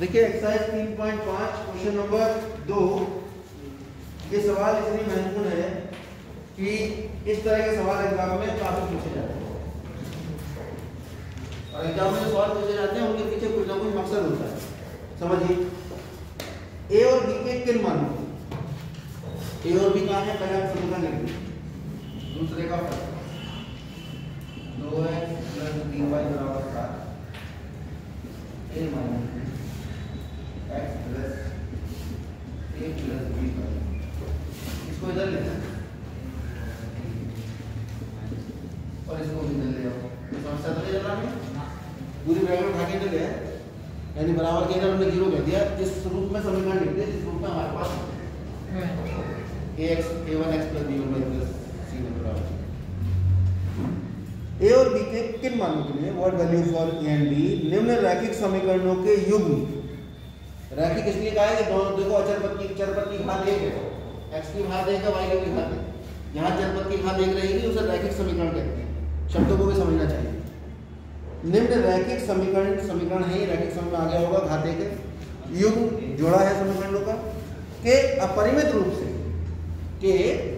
देखिए exercise 3.5 question number दो। ये सवाल इसलिए महत्वपूर्ण है कि इस तरह के सवाल एग्ज़ाम में काफ़ी पूछे जाते हैं। और एग्ज़ाम में सवाल पूछे जाते हैं, उनके पीछे कुछ ना कुछ मकसद होता है। समझिए? ए और बी के किन मानों ए और बी कहाँ है? पहले आप लिख दीजिए दूसरे का दो एक्स प्लस तीन वाई बराबर सात A minus X plus A plus B इसको इधर लेना है और इसको भी इधर ले आओ ये समस्या तो नहीं चल रहा है पूरी ब्रैकेट उठा के इधर ले आए यानी बराबर के इधर हमने ज़ीरो कर दिया इस रूप में समीकरण लिख दिया जिस रूप में हमारे पास A X A one X plus B one Y plus C one बराबर ए और बी के किन मानों के लिए? What value for A and B निम्न रैखिक समीकरणों के युग्म। रैखिक इसलिए कहा है कि दोनों देखो अचर पद की चर पद की घात एक है। एक्स की घात एक है वाई की घात एक। यहाँ चर पद की घात एक रहेगी उसे रैखिक समीकरण कहते हैं। शब्दों को भी समझना चाहिए। निम्न रैखिक समीकरण समीकरण है रैखिक समय में आ गया होगा घात एक है। युग्म जोड़ा है समीकरणों का। के अपरिमित रूप से के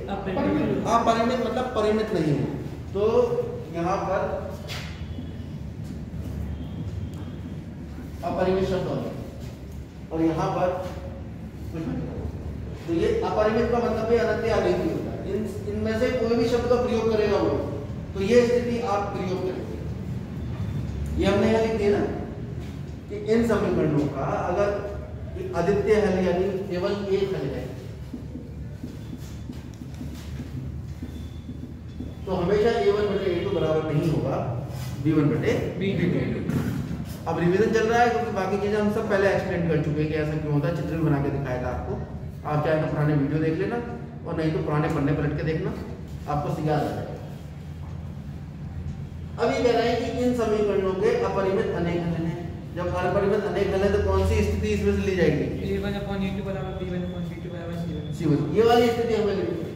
अपरिमित। मतलब परिमित नहीं है। तो यहाँ पर अपरिमित शब्द हो और यहाँ पर तो ये अपरिमित का मतलब है अनंत आगे की होता है। इन इनमें से कोई भी शब्द का प्रयोग करेगा वो। तो ये स्थिति आप प्रयोग करेंगे ये हमने यहाँ लिख दिया ना, कि इन समीकरणों का अगर आदित्य हल यानी केवल एक हल है तो हमेशा ए वन बटे ए टू बराबर नहीं होगा बी वन बटे बी टू अब रिवीजन चल रहा है, क्योंकि बाकी चीज़ें हम सब पहले एक्सप्लेन कर चुके हैं कि ऐसा क्यों होता है चित्र बना के दिखाया था आपको। आप चाहे तो पुराने वीडियो देख लेना, और नहीं तो पुराने पन्ने पलट के देखना, आपको सिखा आ जाएगा। अब ये कह रहे हैं इन समीकरणों के अपरिमित अनेक हल हैं। जब अपरिमित अनेक हल है तो कौन सी स्थिति इसमें से ली जाएगी? ये वाली स्थिति हमें लेनी है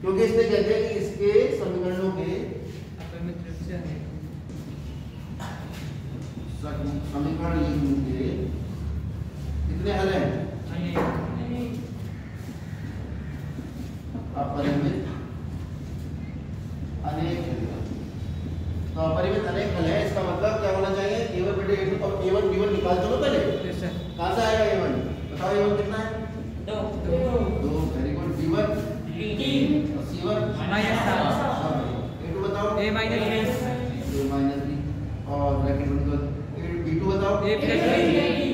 क्योंकि इसने कहते हैं कि इसके समीकरणों के समीकरण के कितने हल हैं अपरिमित अनेक हल तो अपरिमित अनेक हल है इसका मतलब क्या होना चाहिए? A1 बटे a2 और a1 b1 निकाल चलो पहले। कहाँ से आएगा a1 बताओ a1 कितना है? दो। दो वेरी गुड b1 और c1 a2 बताओ। A minus B. a minus b. और ब्रैकेट बंद कर। B2 बताओ। A plus B.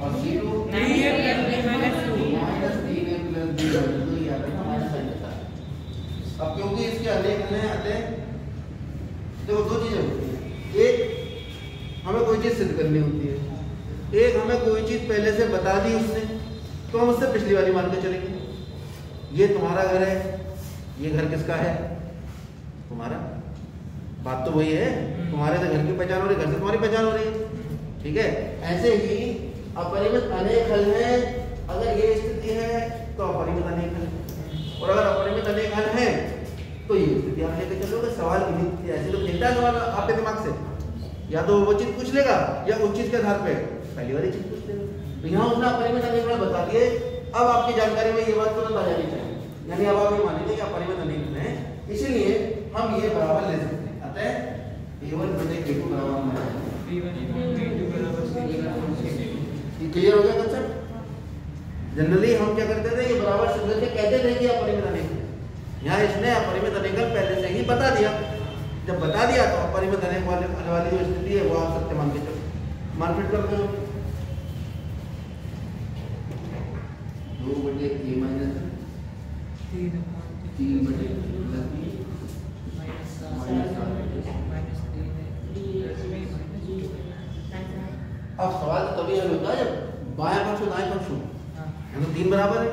और c2 Three A plus B minus two. Minus तीन ए प्लस बी तो ये आता है माइनस साइन देता अब क्योंकि इसके अनेक हल हैं हैं देखो, दो चीज़ें होती हैं। एक, हमें कोई चीज़ सिद्ध करनी होती है। एक, हमें कोई चीज़ पहले से बता दी उसने तो हम उससे पिछली वाली मान के चलेंगे। ये तुम्हारा घर है, ये घर किसका है? तुम्हारा? बात तो वही है, तुम्हारे से घर की पहचान हो रही है, घर से तुम्हारी पहचान हो रही है। ठीक है? ऐसे ही अपरिमित अनेक हल है, अगर ये स्थिति है तो अपरिमित अनेक हल और अगर अपरिमित अनेक हल है तो ये। आप लेकर चलोगे सवाल ऐसे तो खेलता है सवाल आपके दिमाग से या तो वो चीज़ पूछ लेगा या उस चीज़ के आधार पे पहली वाली चीज़ पूछ लेगा। तो यहाँ उसने अपरिमित हल बता दिए अब आपकी जानकारी में ये बात तुरंत आ जानी चाहिए। यानी अब आप ये मानेंगे कि अपरिमित अनेक हल है इसीलिए हम ये बराबर ले सकते हैं। अतः a1 बटे a2 बराबर होना क्लियर हो। गया कंसेप्ट जनरली हम क्या करते थे ये बराबर सिद्ध करके कहते थे कि अपरिमित अनेक है यहाँ इसने अपरिमित अनेकल पहले से ही बता दिया। जब बता दिया तो अपरिमित अनेक वाले वाली जो स्थिति है वो आप सत्य मान के चलो मान फिट हो। दो बटे ए माइनस तीन बटे अब सवाल तो तभी हल होता है जब बाएँ पक्ष और दाएँ पक्ष हो। तो तीन बराबर है।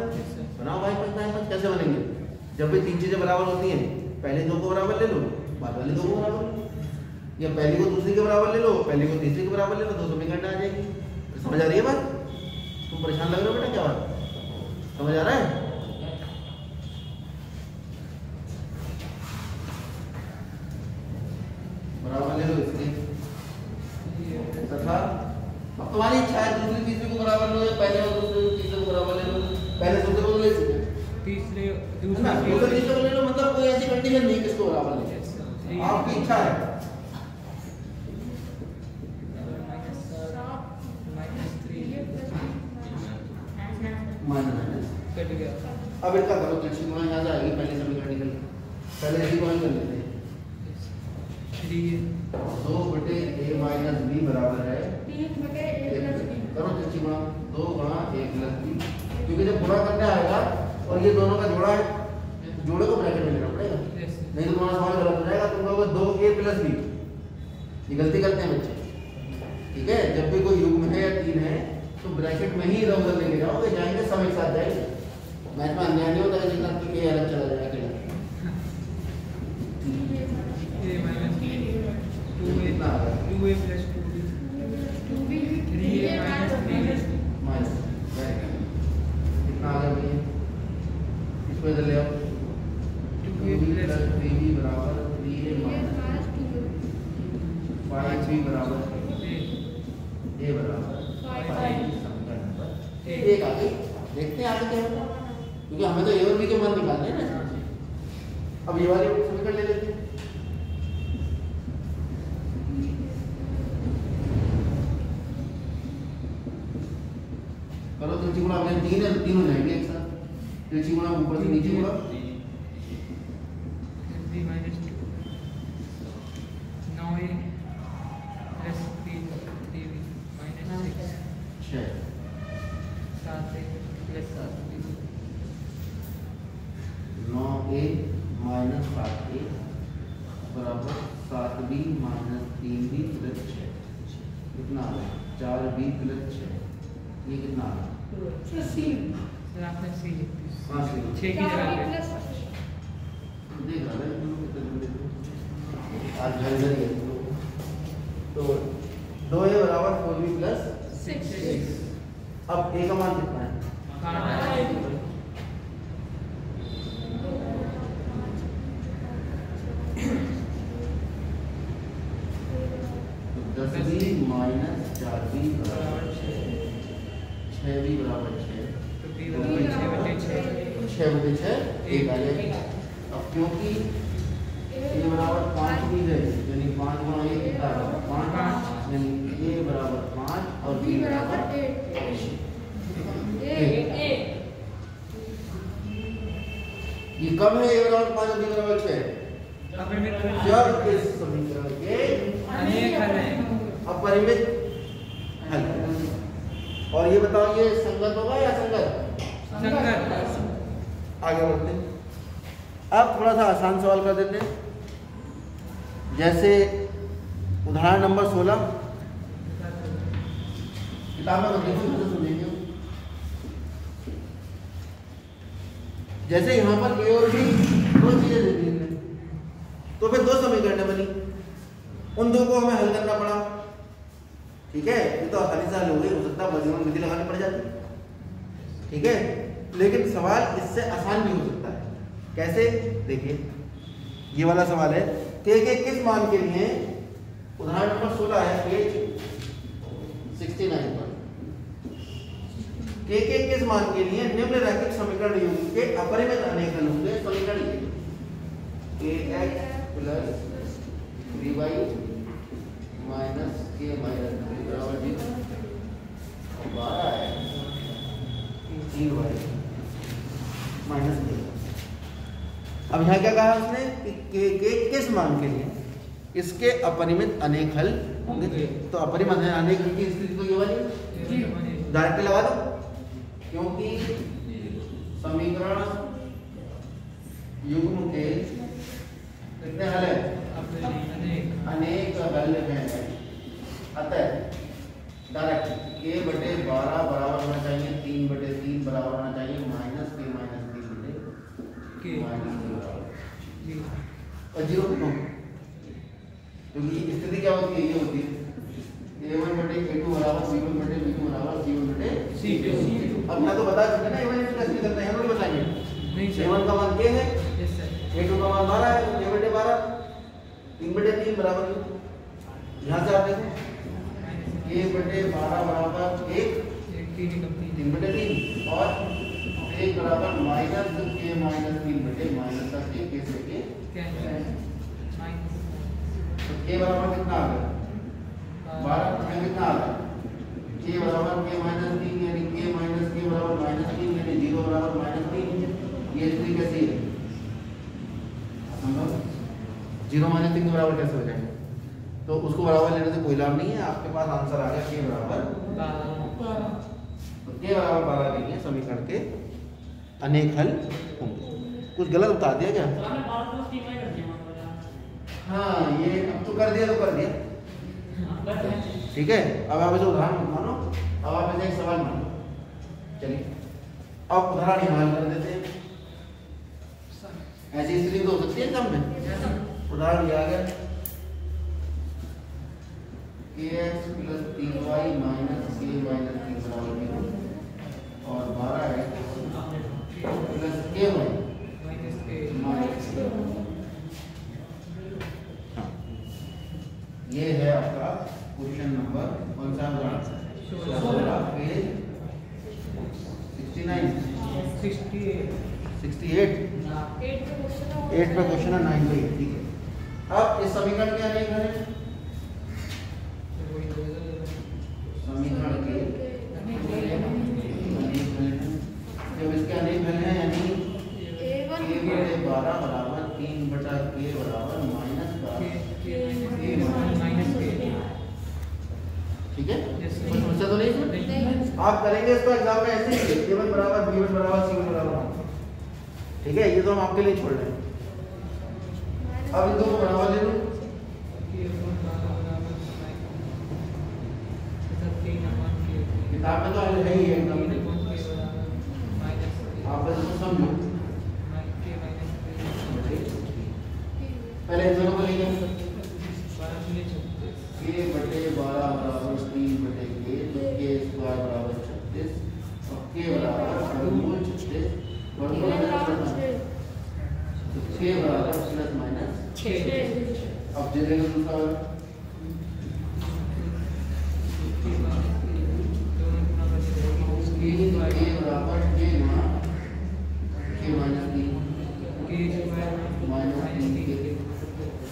बनाओ बाएँ पक्ष दाएँ पक्ष कैसे बनेंगे? जब भी तीन चीज़ें बराबर होती हैं, पहले दो को बराबर ले लो, बाद वाले दो को बराबर या पहली को दूसरी के बराबर ले लो, पहली को तीसरी के बराबर ले लो, दो समीकरण आ जाएगी। समझ आ रही है बात? तुम परेशान लग रहे हो बेटा, क्या बात? समझ आ रहा है? तुम्हारी इच्छा है दूसरी, तीसरी को बराबर लो या पहले और दूसरे तीसरे को बराबर ले लो पहले दूसरे को तो ले चुके तीसरे है दूसरे ना? दूसरे तीसरे ले लो मतलब कोई ऐसी कंडीशन नहीं कि इसको बराबर ले आपकी इच्छा है। माइनस थ्री माइनस कट गया अब इनका करो त्रिक्षी गुणा यहाँ से आएगी पहले समीकरण निकल पहले इसी को कर लेते हैं? दो बटे ए माइनस बी बराबर है। करो त्रिक्षी गुणा दो गुणा ए प्लस बी क्योंकि जब गुणा करने आएगा और ये दोनों का जोड़ा है। जोड़े को ब्रैकेट में लेना पड़ेगा। नहीं तो तुम्हारा सवाल गलत हो जाएगा तुम कहोगे दो ए प्लस बी ये गलती करते हैं बच्चे। ठीक है? जब भी कोई युग्म है या तीन है तो ब्रैकेट में ही इधर उधर लेके जाओगे जाएँगे सब एक साथ जाएँगे। मैथ में अन्याय नहीं होता है जितना कि ये अलग चला जाएगा अकेला ए माइनस टू ए कितना आ गया two A plus two B three A minus three minus कितना आ गया भैया इसको इधर ले आओ two A two B plus plus three B बराबर three A minus five B बराबर ए ए बराबर Five. फाइव समीकरण नंबर एक। देखते हैं आगे क्या क्योंकि हमें तो ए और के मान निकालने हैं ना। अब ये वाली समीकरण ले लेते हैं। करो अपने तीन है, तीन हो जाएँगे एक साथ। त्रिची गुणा ऊपर से नीचे गुणा three minus two now A plus three three B minus six छः सात ए प्लस सात बी नौ ए माइनस सात ए बराबर सात बी माइनस तीन बी प्लस छः कितना आ गया चार बी प्लस छः ये कितना आ गया सर आपने सी लिख हाँ सी छः की जगह पे देख रहा है। आज घर घर। तो दो ए बराबर फोर बी प्लस सिक्स अब ए का मान कितना है पाँच तो दस बी माइनस चार बी बराबर छः छः बी बराबर छः तो बी बराबर छः बटे छः छः आ जाएगा अब क्योंकि ए बराबर पाँच भी है यानी पाँच गुणा एक कितना होगा पाँच। यानी ए बराबर पाँच और बी बराबर ये कब है ए बराबर पाँच और बी बराबर छः जब इस समीकरण के अनेक हल हैं। अपरिमित हल। और ये बताओ ये संगत होगा या संगत आगे बढ़ते हैं? अब थोड़ा सा आसान सवाल कर देते हैं। जैसे उदाहरण नंबर सोलह। किताब में देखो तो जैसे यहाँ पर ए और बी दो चीज़ें दे दी। तो फिर दो समीकरण बनी। उन दो को हमें हल करना पड़ा। ठीक है? ये तो आसानी से हल हो गई। हो सकता है बजीवन विधि लगानी पड़ जाती। ठीक है? लेकिन सवाल इससे आसान भी हो सकता है। कैसे? देखिए, ये वाला सवाल है, के के किस मान के लिए? उदाहरण नंबर सोलह है पेज सिक्सटी नाइन पर। के के किस मान के लिए? निम्न रैखिक समीकरण युग्म के अपरिमित अनेक हल होंगे समीकरण के प्लस माइनस के माइनस बराबर ज़ीरो बारह है। तीन वाई माइनस के अब यहाँ क्या कहा उसने? कि के के किस मान के लिए? इसके अपरिमित अनेक हल होंगे। तो अपरिमित है अनेक हल की स्थिति तो ये वाली। डायरेक्ट लगा दो। क्योंकि समीकरण युग्म के कितने हल है? अनेक। अनेक हल हैं अतः डायरेक्ट के बटे बारह बराबर होना चाहिए तीन बटे तीन बराबर होना चाहिए माइनस के माइनस तीन बटे के माइनस के बराबर जी और ज़ीरो क्यों क्योंकि स्थिति क्या होती है? ये होती है। ए वन बटे ए टू बराबर बी वन बटे बी टू बराबर सी वन बटे सी टू अब मैं तो बता चुका ना ए वन कैसे करते हैं हम बताएँगे। नहीं ए सर वन का मान के है। यस सर ए टू का मान बारह है ए बटे बारह तीन बटे तीन बराबर यहाँ से आप देखो के बटे बारह बराबर एक एक तीन बटे तीन। और एक बराबर माइनस के माइनस तीन बटे माइनस का के के से के के बराबर कितना आ गया? बारह में कितना आ गया? के बराबर के माइनस तीन, यानी के माइनस के बराबर माइनस तीन, यानी ज़ीरो बराबर माइनस तीन। ये स्थिति कैसी है? ज़ीरो माइनस तीन के बराबर कैसे हो जाएगा? तो उसको बराबर लेने से कोई लाभ नहीं है, आपके पास आंसर आ गया के बराबर तो के बराबर बारह लेंगे समीकरण के अनेक हल होंगे। कुछ गलत बता दिया क्या? हाँ ये अब तो कर दिया तो कर दिया। ठीक है, अब आप इसे उदाहरण मानो। अब आप एक सवाल मानो। चलिए, अब उदाहरण कर देते। हैं ऐसी स्थिति तो हो सकती है कम में। उदाहरण दिया गया। K X plus Y minus K minus बराबर ज़ीरो और बारह प्लस के वाई माइनस के माइनस हाँ ये है आपका क्वेश्चन नंबर कौन सा उदाहरण सोलह। Page sixty nine. Sixty sixty eight. Eight पे क्वेश्चन है। नाइन पे। ठीक है। अब इस समीकरण के अनेक हैं? समीकरण के हैं जब इसके अनेक हल हैं यानी के बटे बारह बराबर तीन बटा के बराबर माइनस बारह ठीक है कोई समस्या तो नहीं इसमें? आप करेंगे इसको एग्ज़ाम में ऐसे ही ए वन बराबर बी वन बराबर सी वन बराबर ठीक है ये तो हम आपके लिए छोड़ रहे हैं अब इन दो को बराबर ले लो किताब में तो है ही है आप बस समझो पहले इन दोनों को लेंगे के बटे बारह बराबर तीन बटे के तो के स्क्वायर बराबर छत्तीस और के बराबर वर्गमूल छत्तीस वर्गमूल माइनस तो के बराबर प्लस माइनस अब दे देंगे दूसरा वाला तीन के बराबर के गुणा के माइनस तीन माइनस तीन के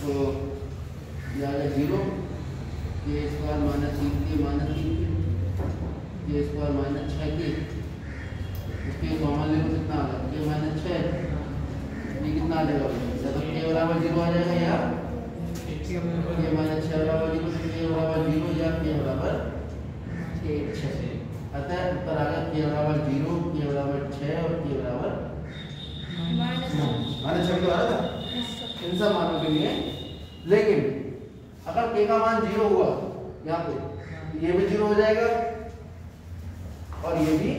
तो ये आ गया ज़ीरो के स्क्वायर माइनस तीन के माइनस तीन के के स्क्वायर माइनस छः के उसके कॉमन ले लो कितना आ गया के माइनस छः ये कितना आ जाएगा या तो के बराबर ज़ीरो आ जाएगा या के माइनस छः बराबर ज़ीरो के बराबर ज़ीरो या के बराबर छः। अतः उत्तर आ गया के बराबर ज़ीरो के बराबर छः और के बराबर माइनस छः तो आ रहा था? इन सब मानों के लिए। लेकिन अगर के का मान ज़ीरो हुआ यहाँ पे ये भी ज़ीरो हो जाएगा और ये भी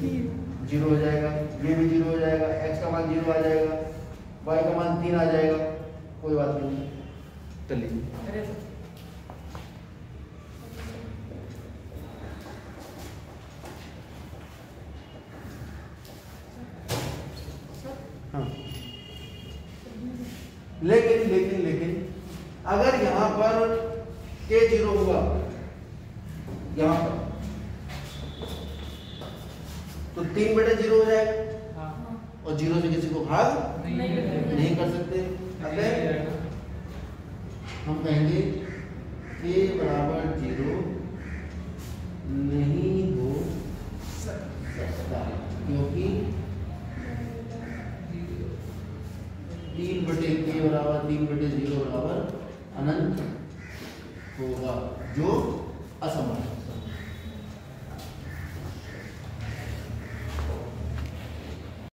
ज़ीरो। हो जाएगा। ये भी ज़ीरो हो जाएगा। एक्स का मान ज़ीरो आ जाएगा। वाई का मान तीन आ जाएगा। कोई बात नहीं। चलिए हाँ लेकिन लेकिन लेकिन अगर यहाँ पर के ज़ीरो हुआ यहाँ पर तो तीन बटे ज़ीरो हो जाएगा। और ज़ीरो से किसी को भाग नहीं कर सकते। अतः हम कहेंगे के बराबर ज़ीरो नहीं हो सकता क्योंकि तीन बटे के बराबर तीन बटे ज़ीरो बराबर अनंत होगा। जो